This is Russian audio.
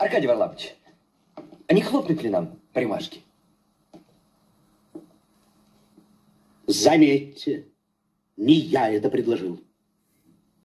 Аркадий Варламович, а не хлопнуть ли нам по рюмашке? Заметьте, не я это предложил.